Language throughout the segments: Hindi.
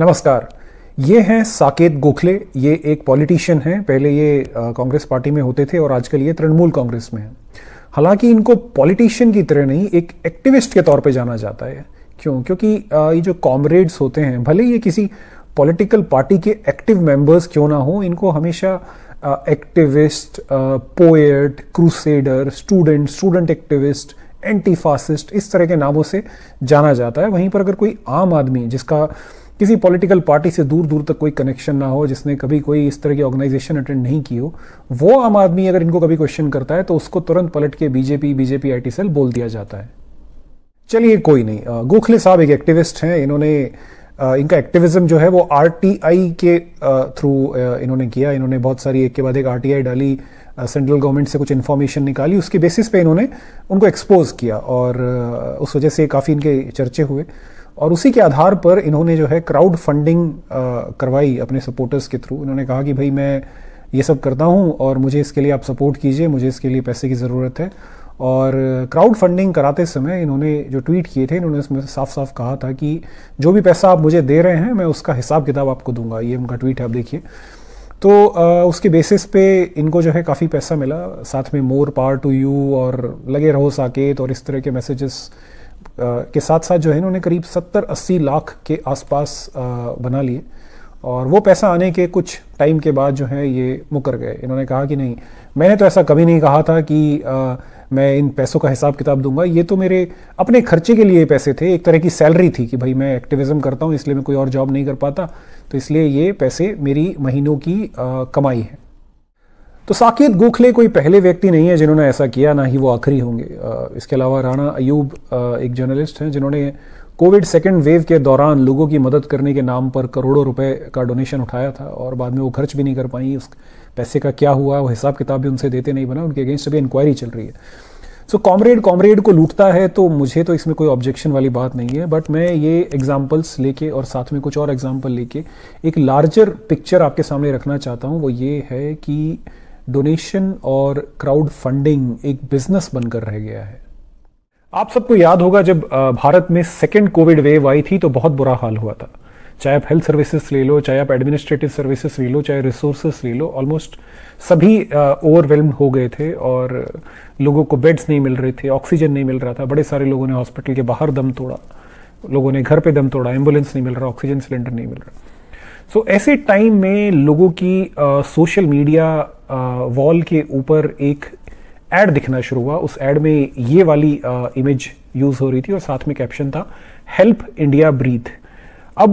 नमस्कार। ये हैं साकेत गोखले। ये एक पॉलिटिशियन हैं। पहले ये कांग्रेस पार्टी में होते थे और आजकल ये तृणमूल कांग्रेस में हैं। हालाँकि इनको पॉलिटिशियन की तरह नहीं, एक एक्टिविस्ट के तौर पे जाना जाता है। क्यों? क्योंकि ये जो कॉमरेड्स होते हैं, भले ये किसी पॉलिटिकल पार्टी के एक्टिव मेंबर्स क्यों ना हो, इनको हमेशा activist poet, crusader, student student activist anti fascist इस तरह के नामों से जाना जाता है। वहीं पर अगर कोई आम आदमी, जिसका किसी पॉलिटिकल पार्टी से दूर दूर तक कोई कनेक्शन ना हो, जिसने कभी कोई इस तरह की ऑर्गेनाइजेशन अटेंड नहीं की हो, वो आम आदमी अगर इनको कभी क्वेश्चन करता है तो उसको तुरंत पलट के बीजेपी बीजेपी आईटी सेल बोल दिया जाता है। चलिए, कोई नहीं। गोखले साहब एक एक्टिविस्ट हैं, इन्होंने इनका एक्टिविज्म जो है वो आरटीआई के थ्रू इन्होंने किया। इन्होंने बहुत सारी एक के बाद एक आरटीआई डाली सेंट्रल गवर्नमेंट से कुछ इन्फॉर्मेशन निकाली। उसके बेसिस पे इन्होंने उनको एक्सपोज किया और उस वजह से काफ़ी इनके चर्चे हुए। और उसी के आधार पर इन्होंने जो है क्राउड फंडिंग करवाई अपने सपोर्टर्स के थ्रू इन्होंने कहा कि भाई मैं ये सब करता हूँ और मुझे इसके लिए आप सपोर्ट कीजिए मुझे इसके लिए पैसे की ज़रूरत है। और क्राउड फंडिंग कराते समय इन्होंने जो ट्वीट किए थे इन्होंने उसमें साफ़ साफ़ कहा था कि जो भी पैसा आप मुझे दे रहे हैं मैं उसका हिसाब किताब आपको दूँगा। ये उनका ट्वीट है आप देखिए। तो आ, उसके बेसिस पे इनको जो है काफ़ी पैसा मिला। साथ में मोर पावर टू यू और लगे रहो साकेत और इस तरह के मैसेजेस के साथ साथ जो है इन्होंने करीब 70-80 लाख के आसपास बना लिए। और वो पैसा आने के कुछ टाइम के बाद जो है ये मुकर गए। इन्होंने कहा कि नहीं मैंने तो ऐसा कभी नहीं कहा था कि आ, मैं इन पैसों का हिसाब किताब दूँगा। ये तो मेरे अपने खर्चे के लिए पैसे थे। एक तरह की सैलरी थी कि भाई मैं एक्टिविज्म करता हूँ इसलिए मैं कोई और जॉब नहीं कर पाता। तो इसलिए ये पैसे मेरी महीनों की आ, कमाई है। तो साकेत गोखले कोई पहले व्यक्ति नहीं है जिन्होंने ऐसा किया, ना ही वो आखिरी होंगे। इसके अलावा राणा अयूब एक जर्नलिस्ट हैं जिन्होंने कोविड सेकेंड वेव के दौरान लोगों की मदद करने के नाम पर करोड़ों रुपए का डोनेशन उठाया था और बाद में वो खर्च भी नहीं कर पाई। उस पैसे का क्या हुआ? वो हिसाब किताब भी उनसे देते नहीं बना, उनके अगेंस्ट अभी इंक्वायरी चल रही है। सो कॉमरेड कॉमरेड को लूटता है तो मुझे तो इसमें कोई ऑब्जेक्शन वाली बात नहीं है बट मैं ये एग्जाम्पल्स लेके और साथ में कुछ और एग्ज़ाम्पल लेके एक लार्जर पिक्चर आपके सामने रखना चाहता हूँ। वो ये है कि डोनेशन और क्राउड फंडिंग एक बिज़नेस बनकर रह गया है। आप सबको याद होगा, जब भारत में सेकेंड कोविड वेव आई थी तो बहुत बुरा हाल हुआ था। चाहे आप हेल्थ सर्विसेज़ ले लो, चाहे आप एडमिनिस्ट्रेटिव सर्विसेज़ ले लो, चाहे रिसोर्सेस ले लो ऑलमोस्ट सभी ओवरवेलम हो गए थे और लोगों को बेड्स नहीं मिल रहे थे ऑक्सीजन नहीं मिल रहा था, बड़े सारे लोगों ने हॉस्पिटल के बाहर दम तोड़ा, लोगों ने घर पे दम तोड़ा एंबुलेंस नहीं मिल रहा ऑक्सीजन सिलेंडर नहीं मिल रहा। सो so, ऐसे टाइम में लोगों की सोशल मीडिया वॉल के ऊपर एक एड दिखना शुरू हुआ। उस एड में ये वाली इमेज यूज़ हो रही थी और साथ में कैप्शन था हेल्प इंडिया ब्रीथ अब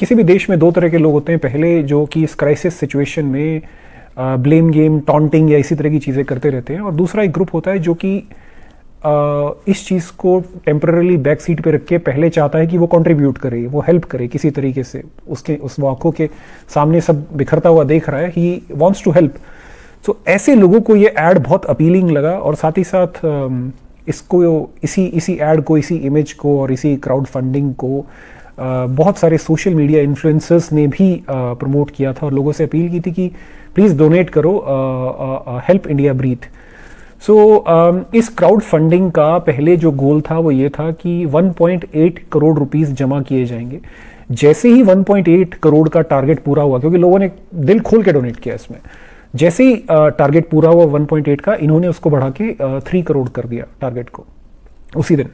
किसी भी देश में दो तरह के लोग होते हैं। पहले जो कि इस क्राइसिस सिचुएशन में ब्लेम गेम टॉन्टिंग या इसी तरह की चीज़ें करते रहते हैं। और दूसरा एक ग्रुप होता है जो कि इस चीज़ को टेम्परली बैक सीट पे रख के पहले चाहता है कि वो कंट्रीब्यूट करे, वो हेल्प करे किसी तरीके से। उसके, उस आँखों के सामने सब बिखरता हुआ देख रहा है ही वॉन्ट्स टू हेल्प सो ऐसे लोगों को ये एड बहुत अपीलिंग लगा और साथ ही साथ इसको, इसी इसी एड को, इसी इमेज को और इसी क्राउड फंडिंग को बहुत सारे सोशल मीडिया इन्फ्लुएंसर्स ने भी प्रमोट किया था और लोगों से अपील की थी कि प्लीज़ डोनेट करो help India breathe so so, um, इस क्राउड फंडिंग का पहले जो गोल था वो ये था कि 1.8 करोड़ रुपीस जमा किए जाएँगे। जैसे ही 1.8 करोड़ का टारगेट पूरा हुआ क्योंकि लोगों ने दिल खोल के डोनेट किया इसमें। जैसे ही टारगेट पूरा हुआ 1.8 का इन्होंने उसको बढ़ा के थ्री करोड़ कर दिया टारगेट को उसी दिन।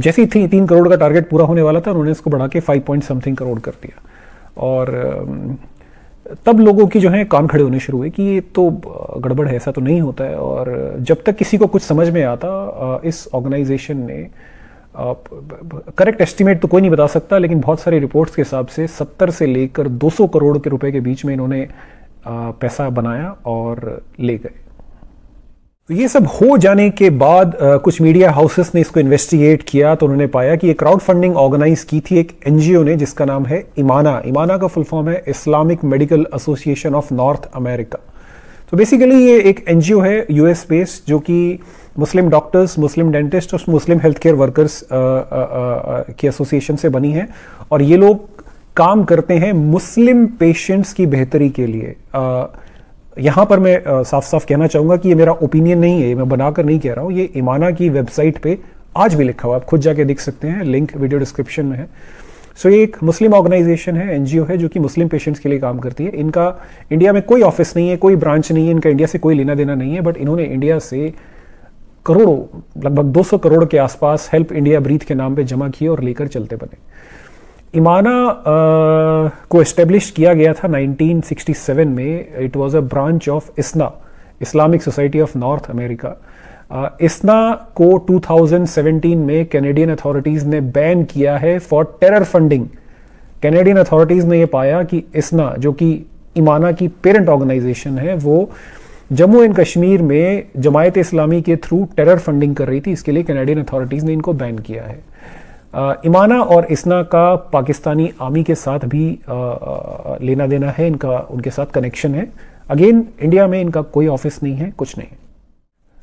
जैसे ही तीन करोड़ का टारगेट पूरा होने वाला था उन्होंने इसको बढ़ा के फाइव पॉइंट समथिंग करोड़ कर दिया। और तब लोगों की जो है कान खड़े होने शुरू हुए कि ये तो गड़बड़ है, ऐसा तो नहीं होता है। और जब तक किसी को कुछ समझ में आता इस ऑर्गेनाइजेशन ने करेक्ट एस्टिमेट तो कोई नहीं बता सकता, लेकिन बहुत सारी रिपोर्ट्स के हिसाब से 70 से लेकर 200 करोड़ के रुपए के बीच में इन्होंने पैसा बनाया और ले गए। तो ये सब हो जाने के बाद आ, कुछ मीडिया हाउसेस ने इसको इन्वेस्टिगेट किया तो उन्होंने पाया कि ये क्राउड फंडिंग ऑर्गेनाइज की थी एक एनजीओ ने जिसका नाम है इमाना। इमाना का फुल फॉर्म है Islamic Medical Association of North America तो बेसिकली ये एक एनजीओ है यूएस बेस्ड जो कि मुस्लिम डॉक्टर्स मुस्लिम डेंटिस्ट और मुस्लिम हेल्थ केयर वर्कर्स की एसोसिएशन से बनी है। और ये लोग काम करते हैं मुस्लिम पेशेंट्स की बेहतरी के लिए। यहाँ पर मैं साफ़ साफ़ कहना चाहूँगा कि ये मेरा ओपिनियन नहीं है मैं बनाकर नहीं कह रहा हूँ। ये इमाना की वेबसाइट पे आज भी लिखा हुआ आप खुद जाके देख सकते हैं। लिंक वीडियो डिस्क्रिप्शन में है। सो so, ये एक मुस्लिम ऑर्गेनाइजेशन है एनजीओ है जो कि मुस्लिम पेशेंट्स के लिए काम करती है। इनका इंडिया में कोई ऑफ़िस नहीं है कोई ब्रांच नहीं है इनका इंडिया से कोई लेना देना नहीं है बट इन्होंने इंडिया से करोड़ों लगभग 200 करोड़ के आसपास हेल्प इंडिया ब्रीथ के नाम पे जमा किए और लेकर चलते बने। इमाना को एस्टेब्लिश किया गया था 1967 में। It was a branch of ISNA Islamic Society of North America ISNA को 2017 में कैनेडियन अथॉरिटीज ने बैन किया है for terror funding Canadian authorities ने यह पाया कि इसना जो कि इमाना की पेरेंट ऑर्गेनाइजेशन है, वो जम्मू एंड कश्मीर में जमायत इस्लामी के थ्रू टेरर फंडिंग कर रही थी। इसके लिए कैनेडियन अथॉरिटीज ने इनको बैन किया है। इमाना और इसना का पाकिस्तानी आर्मी के साथ भी लेना देना है। इनका, उनके साथ कनेक्शन है। अगेन इंडिया में इनका कोई ऑफ़िस नहीं है, कुछ नहीं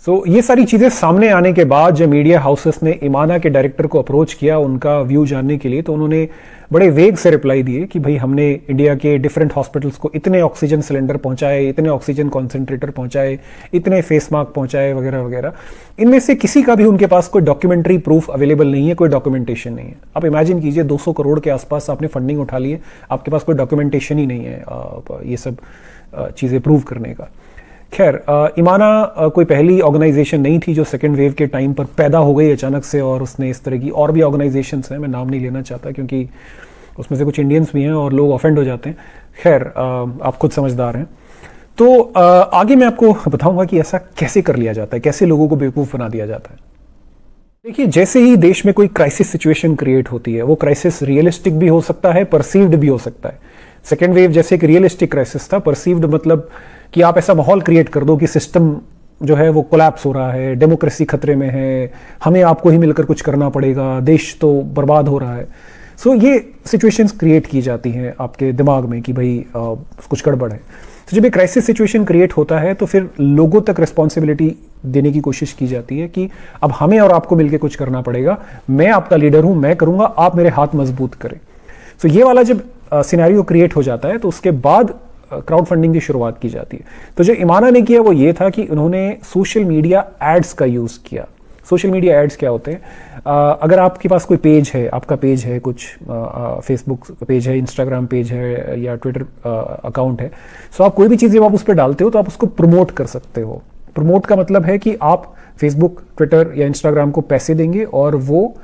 सो so, ये सारी चीज़ें सामने आने के बाद जब मीडिया हाउसेस ने इमाना के डायरेक्टर को अप्रोच किया उनका व्यू जानने के लिए तो उन्होंने बड़े वेग से रिप्लाई दिए कि भाई हमने इंडिया के डिफरेंट हॉस्पिटल्स को इतने ऑक्सीजन सिलेंडर पहुँचाए इतने ऑक्सीजन कॉन्सेंट्रेटर पहुँचाए इतने फेस मास्क पहुँचाए वगैरह वगैरह। इनमें से किसी का भी उनके पास कोई डॉक्यूमेंट्री प्रूफ अवेलेबल नहीं है कोई डॉक्यूमेंटेशन नहीं है। आप इमेजिन कीजिए 200 करोड़ के आसपास आपने फंडिंग उठा ली है आपके पास कोई डॉक्यूमेंटेशन ही नहीं है ये सब चीज़ें प्रूव करने का। खैर इमाना कोई पहली ऑर्गेनाइजेशन नहीं थी जो सेकेंड वेव के टाइम पर पैदा हो गई अचानक से और उसने इस तरह की और भी ऑर्गेनाइजेशन हैं, मैं नाम नहीं लेना चाहता क्योंकि उसमें से कुछ इंडियंस भी हैं और लोग ऑफेंड हो जाते हैं। खैर आप खुद समझदार हैं। तो आगे मैं आपको बताऊँगा कि ऐसा कैसे कर लिया जाता है, कैसे लोगों को बेवकूफ़ बना दिया जाता है। देखिए, जैसे ही देश में कोई क्राइसिस सिचुएशन क्रिएट होती है, वो क्राइसिस रियलिस्टिक भी हो सकता है परसीव्ड भी हो सकता है। सेकेंड वेव जैसे एक रियलिस्टिक क्राइसिस था परसीव्ड मतलब कि आप ऐसा माहौल क्रिएट कर दो कि सिस्टम जो है वो कोलैप्स हो रहा है डेमोक्रेसी खतरे में है हमें आपको ही मिलकर कुछ करना पड़ेगा देश तो बर्बाद हो रहा है। सो so, ये सिचुएशंस क्रिएट की जाती हैं आपके दिमाग में कि भाई आ, कुछ गड़बड़ है। तो so, जब ये क्राइसिस सिचुएशन क्रिएट होता है तो फिर लोगों तक रिस्पॉन्सिबिलिटी देने की कोशिश की जाती है कि अब हमें और आपको मिलकर कुछ करना पड़ेगा मैं आपका लीडर हूँ मैं करूँगा आप मेरे हाथ मज़बूत करें। सो so, ये वाला जब सिनेरियो क्रिएट हो जाता है तो उसके बाद क्राउड फंडिंग की शुरुआत की जाती है। तो जो इमाना ने किया वो ये था कि उन्होंने सोशल मीडिया एड्स का यूज़ किया। सोशल मीडिया एड्स क्या होते हैं? अगर आपके पास कोई पेज है, आपका पेज है, कुछ फेसबुक पेज है इंस्टाग्राम पेज है, या ट्विटर अकाउंट है सो आप कोई भी चीज़ जब आप उस पर डालते हो तो आप उसको प्रमोट कर सकते हो। प्रमोट का मतलब है कि आप फेसबुक ट्विटर या इंस्टाग्राम को पैसे देंगे और वो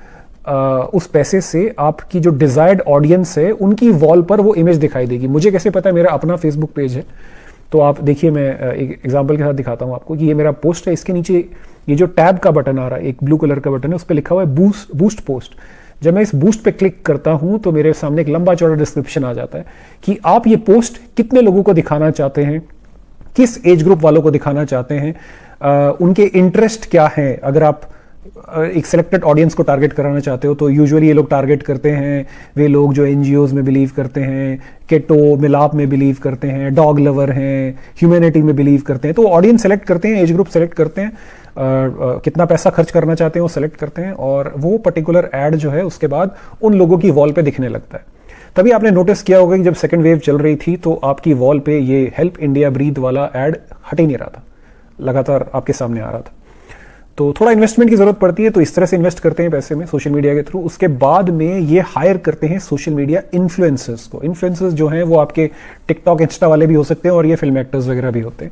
उस पैसे से आपकी जो डिजायर्ड ऑडियंस है उनकी वॉल पर वो इमेज दिखाई देगी। मुझे कैसे पता? है मेरा अपना फेसबुक पेज है। तो आप देखिए मैं एक एग्जांपल के साथ दिखाता हूँ आपको कि ये मेरा पोस्ट है। इसके नीचे ये जो टैब का बटन आ रहा है एक ब्लू कलर का बटन है उस पर लिखा हुआ है बूस्ट बूस्ट पोस्ट जब मैं इस बूस्ट पे क्लिक करता हूँ तो मेरे सामने एक लंबा चौड़ा डिस्क्रिप्शन आ जाता है कि आप ये पोस्ट कितने लोगों को दिखाना चाहते हैं किस एज ग्रुप वालों को दिखाना चाहते हैं आ, उनके इंटरेस्ट क्या है? अगर आप एक सिलेक्टेड ऑडियंस को टारगेट कराना चाहते हो तो यूजुअली ये लोग टारगेट करते हैं वे लोग जो एन में बिलीव करते हैं केटो मिलाप में बिलीव करते हैं डॉग लवर हैं ह्यूमैनिटी में बिलीव करते हैं तो ऑडियंस सेलेक्ट करते हैं एज ग्रुप सेलेक्ट करते हैं आ, आ, कितना पैसा खर्च करना चाहते हैं वो सेलेक्ट करते हैं और वो पर्टिकुलर एड जो है उसके बाद उन लोगों की वॉल पे दिखने लगता है। तभी आपने नोटिस किया होगा कि जब सेकेंड वेव चल रही थी तो आपकी वॉल पे ये हेल्प इंडिया ब्रीद वाला एड हट ही नहीं रहा था लगातार आपके सामने आ रहा था। तो थोड़ा इन्वेस्टमेंट की ज़रूरत पड़ती है तो इस तरह से इन्वेस्ट करते हैं पैसे में सोशल मीडिया के थ्रू उसके बाद में ये हायर करते हैं सोशल मीडिया इन्फ्लुएंसर्स को। इन्फ्लुएंसर्स जो हैं, वो आपके टिकटॉक इंस्टा वाले भी हो सकते हैं और ये फ़िल्म एक्टर्स वगैरह भी होते हैं।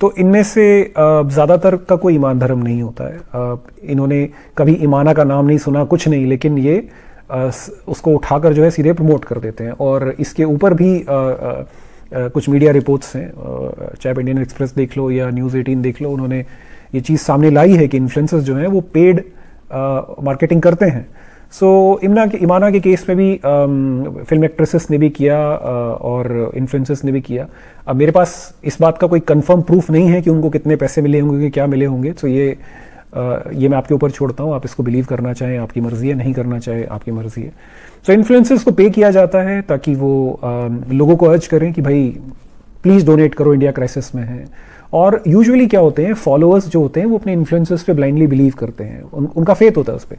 तो इनमें से ज़्यादातर का कोई ईमान धर्म नहीं होता है। इन्होंने कभी ईमाना का नाम नहीं सुना, कुछ नहीं, लेकिन ये उसको उठाकर जो है सीधे प्रमोट कर देते हैं। और इसके ऊपर भी कुछ मीडिया रिपोर्ट्स हैं। चाहे इंडियन एक्सप्रेस देख लो या न्यूज़ एटीन देख लो, उन्होंने ये चीज़ सामने लाई है कि इन्फ्लुएंसर्स जो हैं वो पेड मार्केटिंग करते हैं। सो so, इमना के इमाना के केस में भी फ़िल्म एक्ट्रेसेस ने भी किया और इन्फ्लुएंसर्स ने भी किया। अब मेरे पास इस बात का कोई कंफर्म प्रूफ नहीं है कि उनको कितने पैसे मिले होंगे कि क्या मिले होंगे। तो ये ये मैं आपके ऊपर छोड़ता हूँ। आप इसको बिलीव करना चाहें आपकी मर्ज़ी है नहीं करना चाहे आपकी मर्ज़ी है। सो so, इन्फ्लुएंसर्स को पे किया जाता है ताकि वो लोगों को अर्ज़ करें कि भाई प्लीज़ डोनेट करो इंडिया क्राइसिस में है। और यूजुअली क्या होते हैं फॉलोअर्स जो होते हैं वो अपने इन्फ्लुएंसर्स पे ब्लाइंडली बिलीव करते हैं। उन, उनका फेथ होता है उस पर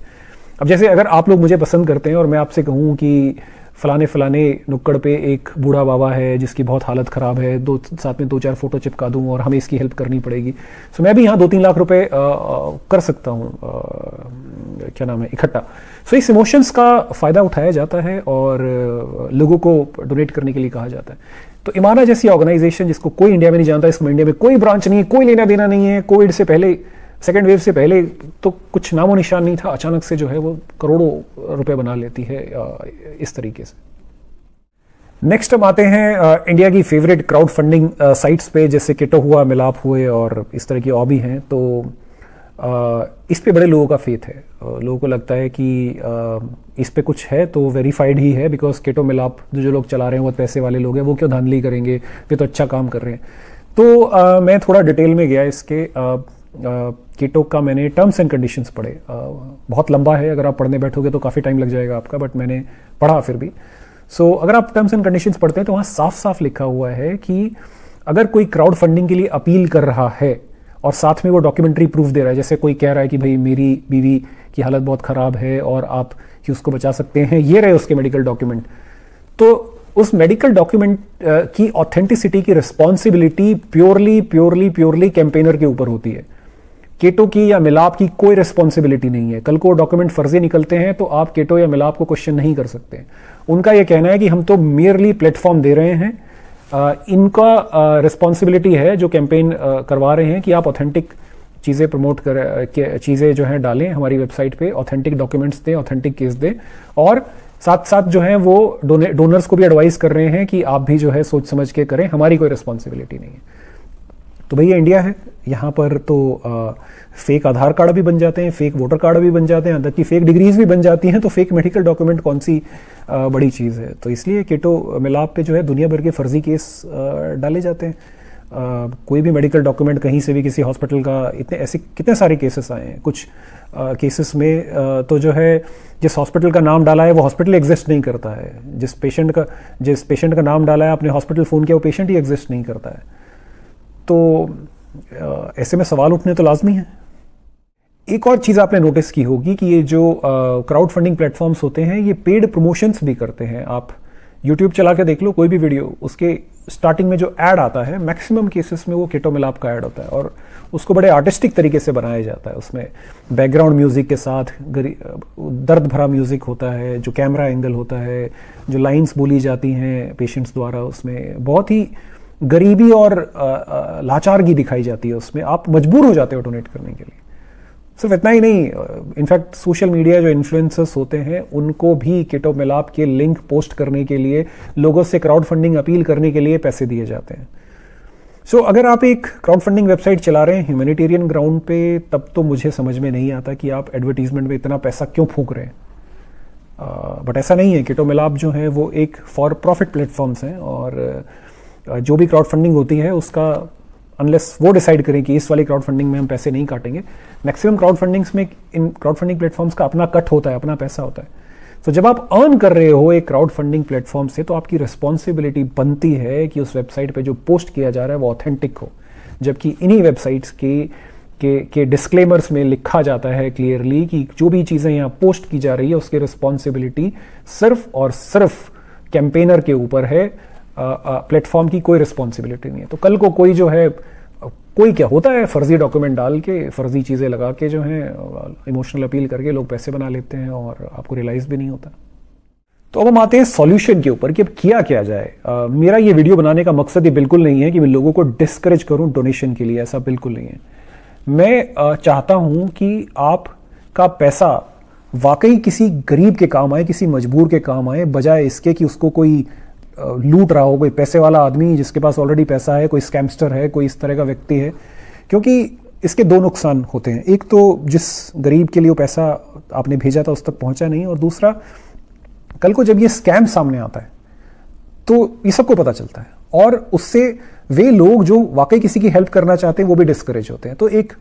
अब जैसे अगर आप लोग मुझे पसंद करते हैं और मैं आपसे कहूँ कि फलाने फलाने नुक्कड़ पे एक बूढ़ा बाबा है जिसकी बहुत हालत ख़राब है दो साथ में दो चार फ़ोटो चिपका दूँ और हमें इसकी हेल्प करनी पड़ेगी। सो मैं भी यहाँ दो तीन लाख रुपए कर सकता हूँ क्या नाम है इकट्ठा। सो इस इमोशंस का फ़ायदा उठाया जाता है और लोगों को डोनेट करने के लिए कहा जाता है। तो इमाना जैसी ऑर्गेनाइजेशन जिसको कोई इंडिया में नहीं जानता, इसको इंडिया में कोई ब्रांच नहीं है, कोई लेना देना नहीं है कोविड से पहले सेकेंड वेव से पहले तो कुछ नामो निशान नहीं था। अचानक से जो है वो करोड़ों रुपए बना लेती है इस तरीके से। नेक्स्ट हम आते हैं इंडिया की फेवरेट क्राउड फंडिंग साइट्स पे, जैसे किटो हुआ मिलाप हुए और इस तरह की और भी हैं। तो इस पे बड़े लोगों का फेथ है। लोगों को लगता है कि इस पे कुछ है तो वेरीफाइड ही है बिकॉज़ केटो मिलाप जो जो लोग चला रहे हैं बहुत पैसे वाले लोग हैं वो क्यों धांधली करेंगे? वे तो अच्छा काम कर रहे हैं। तो आ, मैं थोड़ा डिटेल में गया इसके। कीटो का मैंने टर्म्स एंड कंडीशंस पढ़े। आ, बहुत लंबा है अगर आप पढ़ने बैठोगे तो काफ़ी टाइम लग जाएगा आपका बट मैंने पढ़ा फिर भी। सो so, अगर आप टर्म्स एंड कंडीशंस पढ़ते हैं तो वहाँ साफ़ साफ़ लिखा हुआ है कि अगर कोई क्राउड फंडिंग के लिए अपील कर रहा है और साथ में वो डॉक्यूमेंट्री प्रूफ दे रहा है। जैसे कोई कह रहा है कि भाई मेरी बीवी की हालत बहुत ख़राब है और आप ही उसको बचा सकते हैं, ये रहे उसके मेडिकल डॉक्यूमेंट तो उस मेडिकल डॉक्यूमेंट की ऑथेंटिसिटी की responsibility purely purely purely campaigner के ऊपर होती है। केटो की या मिलाप की कोई रिस्पॉन्सिबिलिटी नहीं है। कल को डॉक्यूमेंट फर्जी निकलते हैं तो आप केटो या मिलाप को क्वेश्चन नहीं कर सकते। उनका यह कहना है कि हम तो मेयरली प्लेटफॉर्म दे रहे हैं इनका रिस्पॉन्सिबिलिटी है जो कैंपेन करवा रहे हैं कि आप ऑथेंटिक चीज़ें प्रमोट कर चीज़ें जो हैं डालें हमारी वेबसाइट पे ऑथेंटिक डॉक्यूमेंट्स दें ऑथेंटिक केस दें और साथ साथ जो है वो डोनर्स को भी एडवाइस कर रहे हैं कि आप भी जो है सोच समझ के करें, हमारी कोई रिस्पॉन्सिबिलिटी नहीं है। तो भैया इंडिया है। यहाँ पर तो फेक आधार कार्ड भी बन जाते हैं फेक वोटर कार्ड भी बन जाते हैं अंदर की फेक डिग्रीज भी बन जाती हैं तो फेक मेडिकल डॉक्यूमेंट कौन सी आ, बड़ी चीज़ है? तो इसलिए केटो मिलाप पे जो है दुनिया भर के फर्जी केस आ, डाले जाते हैं। आ, कोई भी मेडिकल डॉक्यूमेंट कहीं से भी किसी हॉस्पिटल का इतने ऐसे कितने सारे केसेस आए हैं। कुछ केसेस में आ, तो जो है जिस हॉस्पिटल का नाम डाला है वो हॉस्पिटल एग्जिस्ट नहीं करता है। जिस पेशेंट का जिस पेशेंट का नाम डाला है अपने हॉस्पिटल फ़ोन किया वो पेशेंट ही एग्जिस्ट नहीं करता है। तो ऐसे में सवाल उठने तो लाजमी है। एक और चीज़ आपने नोटिस की होगी कि ये जो क्राउड फंडिंग प्लेटफॉर्म्स होते हैं, ये पेड प्रमोशंस भी करते हैं। आप यूट्यूब चला के देख लो, कोई भी वीडियो उसके स्टार्टिंग में जो ऐड आता है मैक्सिमम केसेस में वो केटो मिलाप का ऐड होता है और उसको बड़े आर्टिस्टिक तरीके से बनाया जाता है। उसमें बैकग्राउंड म्यूज़िक के साथ दर्द भरा म्यूज़िक होता है, जो कैमरा एंगल होता है, जो लाइंस बोली जाती हैं पेशेंट्स द्वारा, उसमें बहुत ही गरीबी और लाचारगी दिखाई जाती है उसमें। आप मजबूर हो जाते हो डोनेट करने के लिए। सिर्फ़ इतना ही नहीं इनफैक्ट सोशल मीडिया जो इन्फ्लुएंसर्स होते हैं उनको भी किटो मिलाप के लिंक पोस्ट करने के लिए लोगों से क्राउड फंडिंग अपील करने के लिए पैसे दिए जाते हैं। सो so, अगर आप एक क्राउड फंडिंग वेबसाइट चला रहे हैं ह्यूमैनिटेरियन ग्राउंड पे तब तो मुझे समझ में नहीं आता कि आप एडवर्टीजमेंट में इतना पैसा क्यों फूक रहे हैं। बट uh, ऐसा नहीं है। किटो मिलाप जो है वो एक फॉर प्रॉफिट प्लेटफॉर्म्स हैं और जो भी क्राउड फंडिंग होती है, उसका अनलेस वो डिसाइड करें कि इस वाली क्राउड फंडिंग में हम पैसे नहीं काटेंगे मैक्सिमम क्राउड फंडिंग्स में इन क्राउड फंडिंग प्लेटफॉर्म्स का अपना कट होता है, अपना पैसा होता है। तो जब आप अर्न कर रहे हो एक क्राउड फंडिंग प्लेटफॉर्म से तो आपकी रिस्पॉन्सिबिलिटी बनती है कि उस वेबसाइट पे जो पोस्ट किया जा रहा है, वो ऑथेंटिक हो। जबकि इन्हीं वेबसाइट्स की, के के डिस्क्लेमर्स में लिखा जाता है क्लियरली कि जो भी चीज़ें यहाँ पोस्ट की जा रही है, उसकी रिस्पॉन्सिबिलिटी सिर्फ़ और सिर्फ़ कैंपेनर के ऊपर है। प्लेटफॉर्म की कोई रिस्पॉन्सिबिलिटी नहीं है। तो कल को कोई जो है कोई क्या होता है फर्जी डॉक्यूमेंट डाल के फर्जी चीज़ें लगा के जो है इमोशनल अपील करके लोग पैसे बना लेते हैं और आपको रियलाइज़ भी नहीं होता। तो अब हम आते हैं सॉल्यूशन के ऊपर कि अब किया क्या जाए। आ, मेरा ये वीडियो बनाने का मकसद ये बिल्कुल नहीं है कि मैं लोगों को डिस्करेज करूँ डोनेशन के लिए ऐसा बिल्कुल नहीं है। मैं आ, चाहता हूँ कि आप का पैसा वाकई किसी गरीब के काम आए किसी मजबूर के काम आए बजाय इसके कि उसको कोई लूट रहा हो कोई पैसे वाला आदमी जिसके पास ऑलरेडी पैसा है, कोई स्कैमस्टर है, कोई इस तरह का व्यक्ति है। क्योंकि इसके दो नुकसान होते हैं। एक तो जिस गरीब के लिए वो पैसा आपने भेजा था, उस तक पहुँचा नहीं। और दूसरा, कल को जब ये स्कैम सामने आता है तो ये सबको पता चलता है। और उससे वे लोग जो वाकई किसी की हेल्प करना चाहते हैं, वो भी डिस्करेज होते हैं। तो एक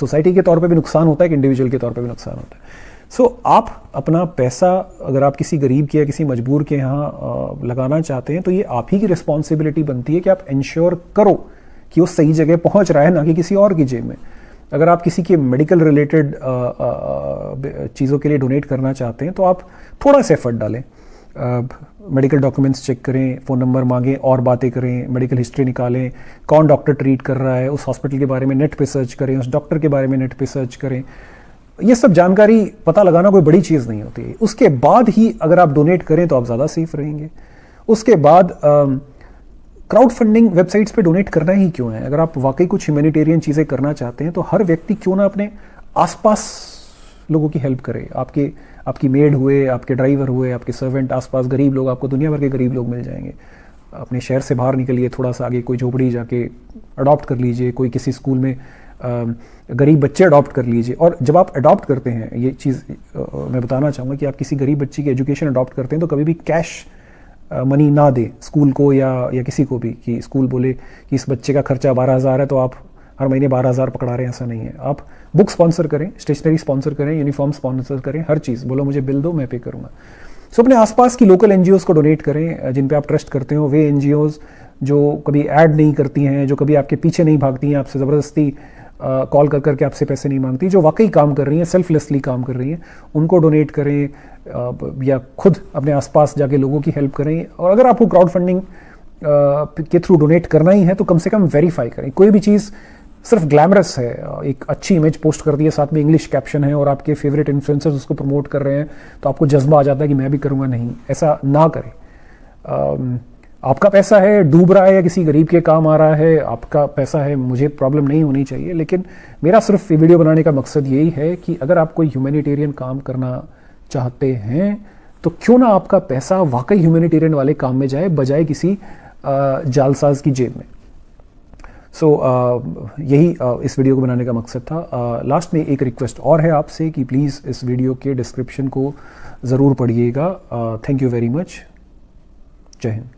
सोसाइटी के तौर पे भी नुकसान होता है, एक इंडिविजुअल के तौर पे भी नुकसान होता है। सो so, आप अपना पैसा अगर आप किसी गरीब के या किसी मजबूर के यहाँ लगाना चाहते हैं तो ये आप ही की रिस्पॉन्सिबिलिटी बनती है कि आप इंश्योर करो कि वो सही जगह पहुँच रहा है ना कि किसी और की जेब में। अगर आप किसी के मेडिकल रिलेटेड चीज़ों के लिए डोनेट करना चाहते हैं तो आप थोड़ा सा एफर्ट डालें। मेडिकल डॉक्यूमेंट्स चेक करें फ़ोन नंबर मांगें और बातें करें मेडिकल हिस्ट्री निकालें कौन डॉक्टर ट्रीट कर रहा है उस हॉस्पिटल के बारे में नेट पे सर्च करें उस डॉक्टर के बारे में नेट पे सर्च करें। ये सब जानकारी पता लगाना कोई बड़ी चीज़ नहीं होती। उसके बाद ही अगर आप डोनेट करें तो आप ज़्यादा सेफ़ रहेंगे। उसके बाद क्राउड फंडिंग वेबसाइट्स पे डोनेट करना ही क्यों है? अगर आप वाकई कुछ ह्यूमैनिटेरियन चीज़ें करना चाहते हैं तो हर व्यक्ति क्यों ना अपने आसपास लोगों की हेल्प करे? आपके, आपकी मेड हुए, आपके ड्राइवर हुए, आपके सर्वेंट आसपास गरीब लोग, आपको दुनिया भर के गरीब लोग मिल जाएँगे। अपने शहर से बाहर निकलिए, थोड़ा सा आगे कोई झोपड़ी जाके अडॉप्ट कर लीजिए, कोई किसी स्कूल में गरीब बच्चे अडॉप्ट कर लीजिए। और जब आप अडॉप्ट करते हैं, ये चीज़ मैं बताना चाहूँगा कि आप किसी गरीब बच्ची की एजुकेशन अडॉप्ट करते हैं तो कभी भी कैश मनी ना दे स्कूल को या या किसी को भी कि स्कूल बोले कि इस बच्चे का खर्चा बारह हज़ार है तो आप हर महीने बारह हज़ार पकड़ा रहे हैं, ऐसा नहीं है। आप बुक स्पॉन्सर करें स्टेशनरी स्पॉन्सर करें यूनिफॉर्म स्पॉन्सर करें, हर चीज़। बोलो, मुझे बिल दो, मैं पे करूँगा। सो अपने आसपास की लोकल एन को डोनेट करें जिन पे आप ट्रस्ट करते हो। वे एन जो कभी ऐड नहीं करती हैं, जो कभी आपके पीछे नहीं भागती हैं, आपसे ज़बरदस्ती कॉल कर करके आपसे पैसे नहीं मांगती, जो वाकई काम कर रही हैं सेल्फलेसली काम कर रही हैं, उनको डोनेट करें या खुद अपने आसपास जाके लोगों की हेल्प करें। और अगर आपको क्राउड फंडिंग के थ्रू डोनेट करना ही है तो कम से कम वेरीफाई करें। कोई भी चीज़ सिर्फ़ ग्लैमरस है एक अच्छी इमेज पोस्ट कर दी है, साथ में इंग्लिश कैप्शन है, और आपके फेवरेट इन्फ्लुएंसर्स उसको प्रमोट कर रहे हैं तो आपको जज्बा आ जाता है कि मैं भी करूँगा, नहीं, ऐसा ना करें। आपका पैसा है डूब रहा है या किसी गरीब के काम आ रहा है आपका पैसा है मुझे प्रॉब्लम नहीं होनी चाहिए। लेकिन मेरा सिर्फ़ वीडियो बनाने का मकसद यही है कि अगर आप कोई ह्यूमैनिटेरियन काम करना चाहते हैं तो क्यों ना आपका पैसा वाकई ह्यूमैनिटेरियन वाले काम में जाए बजाय किसी जालसाज की जेब में। सो so, यही इस वीडियो को बनाने का मकसद था। लास्ट में एक रिक्वेस्ट और है आपसे कि प्लीज़ इस वीडियो के डिस्क्रिप्शन को ज़रूर पढ़िएगा। थैंक यू वेरी मच जय हिंद।